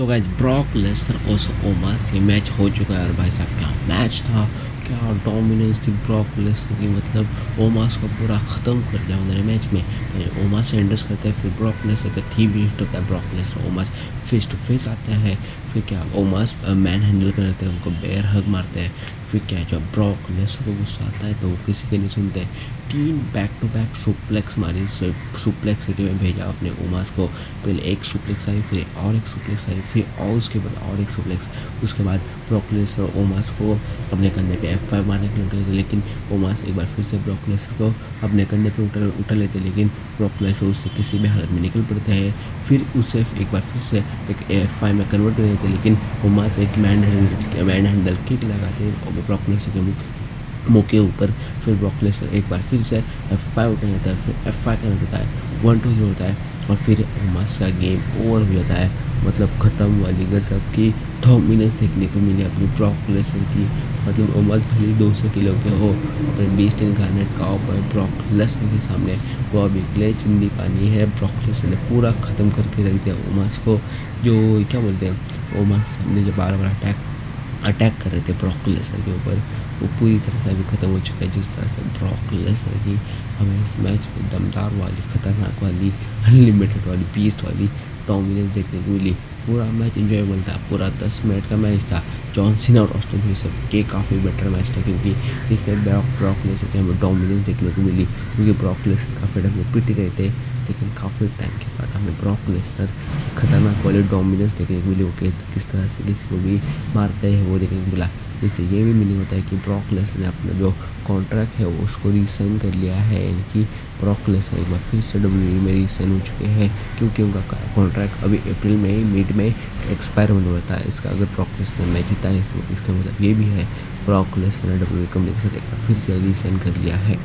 तो guys Brock Lesnar और ओमास ये मैच हो चुका है और भाई साहब, क्या मैच था? क्या डोमिनेंस थी ब्रॉक लेसनर की? मतलब ओमास को पूरा ख़त्म कर दिया उन्होंने मैच में। ओमास से एंडर्स करते हैं, फिर ब्रॉक लेसनर का थी भी हिट होता है Brock Lesnar Omos face to face आता है। फिर क्या ओमास मैन हैंडल करते हैं, उनको बेयर हक मारते हैं। फिर क्या जब ब्रॉक लेसनर को गुस्सा आता है तो वो किसी के नहीं सुनते। तीन बैक टू बैक सुप्लेक्स मारी सुप्लेक्स सिटी में भेजा अपने ओमास को। पहले एक सुप्लेक्स आई, फिर और एक सुप्लेक्स आई, फिर और उसके बाद और एक सुप्लेक्स उसके बाद ब्रोकलेसर ओमास को अपने कंधे पे एफ़ फाइव मारने के लिए उठा लेते, लेकिन ओमास एक बार फिर से ब्रोकलेसर को अपने कंधे पे उठा उठा लेते, लेकिन ब्रोकलेसर उससे किसी भी हालत में निकल पड़ते हैं। फिर उससे एक बार फिर से एक एफ़ फाइव में कन्वर्ट कर देते, लेकिन ओमास एक man handle man handle kick लगाते और ब्रोकलेसर के मुख मुँह ऊपर, फिर ब्रॉकलेसर एक बार फिर से एफ़ फाइव उठा जाता है, फिर एफ़ फाइव करंट होता है वन टू ज़ीरो होता है, और फिर ओमास का गेम ओवर हो जाता है। मतलब ख़त्म वाली गजब की डोमिनेंस देखने को मिली अपनी ब्रॉकलेसर की। मतलब ओमास भले दो सौ किलो के हो, अपने बीस्ट इन गार्नेट का ऑफ़र ब्रॉकलेसर के सामने। वो अभी क्ले चिंदी पानी है ब्रॉकलेसर ने पूरा ख़त्म करके रख दिया ओमास को, जो क्या बोलते हैं ओमास सामने जो बार बार अटैक अटैक कर रहे थे ब्रॉक लेसर के ऊपर। वो पूरी तरह से अभी ख़त्म हो चुका है। जिस तरह से ब्रॉक लेसर की हमें इस मैच में दमदार वाली, ख़तरनाक वाली अनलिमिटेड वाली पीस वाली डोमिनेंस देखने को मिली। पूरा मैच इन्जॉयबल था। पूरा दस मिनट का मैच था। जॉन सीना और ऑस्टिन सब के काफ़ी बेटर मैच था क्योंकि इसमें ब्रॉक ब्रॉक लेसर की हमें डोमिनेंस देखने को मिली। क्योंकि ब्रॉक लेसर काफ़ी टाइम में पिट रहे थे। लेकिन काफ़ी टाइम के बाद हमें ब्रॉक लेसर खतरनाक वाली डोमिनेंस देखने को मिली, वो किस तरह से किसी को भी मारते हैं, वो देखने को मिला। इससे ये भी मिली होता है कि ब्रॉक लेसर ने अपना जो कॉन्ट्रैक्ट है उसको रीसाइन कर लिया है, यानी ब्रॉक लेसर एक बार फिर से डब्ल्यू में रीसाइन हो चुके हैं, क्योंकि उनका कॉन्ट्रैक्ट अभी अप्रैल में मिड में एक्सपायर होने वाला है इसका अगर ब्रॉक लेसर मैच जीता है, इसका मतलब ये भी है ब्रॉक लेसर ने डब्ल्यू कंपनी के साथ एक बार फिर से रीसाइन कर लिया है।